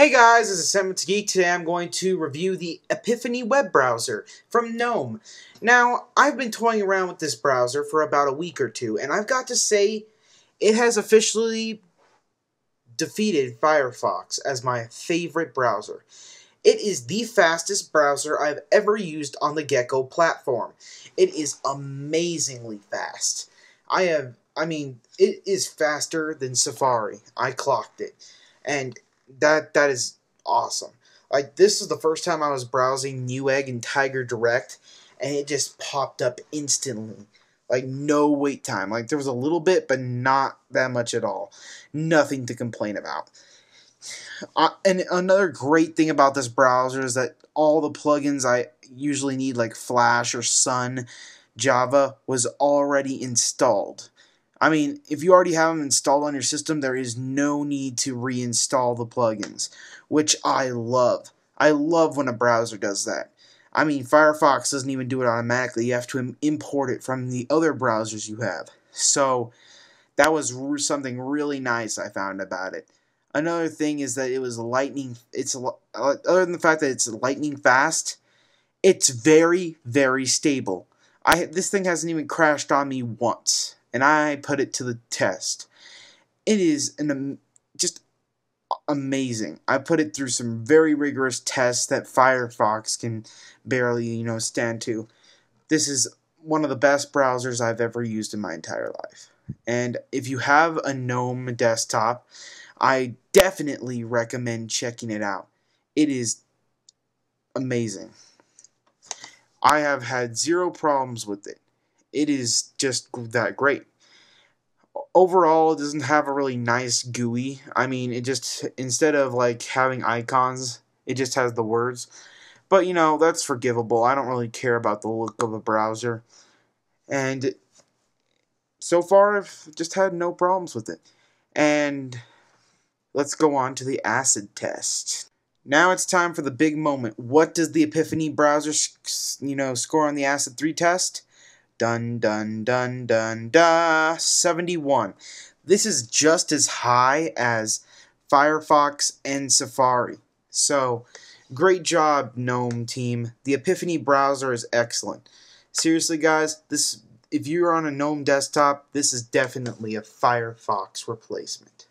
Hey guys, this is Samuel the Geek. Today I'm going to review the Epiphany web browser from GNOME. Now, I've been toying around with this browser for about a week or two, and I've got to say, it has officially defeated Firefox as my favorite browser. It is the fastest browser I've ever used on the Gecko platform. It is amazingly fast. I have, I mean, it is faster than Safari. I clocked it. And that that is awesome. Like this is the first time I was browsing Newegg and Tiger Direct, and it just popped up instantly. Like no wait time. Like there was a little bit, but not that much at all. Nothing to complain about. Uh, and another great thing about this browser is that all the plugins I usually need, like Flash or Sun, Java, was already installed. I mean, if you already have them installed on your system, there is no need to reinstall the plugins, which I love. I love when a browser does that. I mean, Firefox doesn't even do it automatically. You have to import it from the other browsers you have. So, that was something really nice I found about it. Another thing is that it was lightning. It's uh, other than the fact that it's lightning fast, it's very very stable. I this thing hasn't even crashed on me once and I put it to the test. It is an just amazing. I put it through some very rigorous tests that Firefox can barely, you know, stand to. This is one of the best browsers I've ever used in my entire life. And if you have a GNOME desktop, I definitely recommend checking it out. It is amazing. I have had zero problems with it it is just that great. Overall, it doesn't have a really nice GUI. I mean, it just, instead of like having icons, it just has the words. But, you know, that's forgivable. I don't really care about the look of a browser. And so far, I've just had no problems with it. And let's go on to the acid test. Now it's time for the big moment. What does the Epiphany browser, you know, score on the acid 3 test? Dun dun dun dun da 71. This is just as high as Firefox and Safari. So, great job, GNOME team. The Epiphany browser is excellent. Seriously, guys, this if you're on a GNOME desktop, this is definitely a Firefox replacement.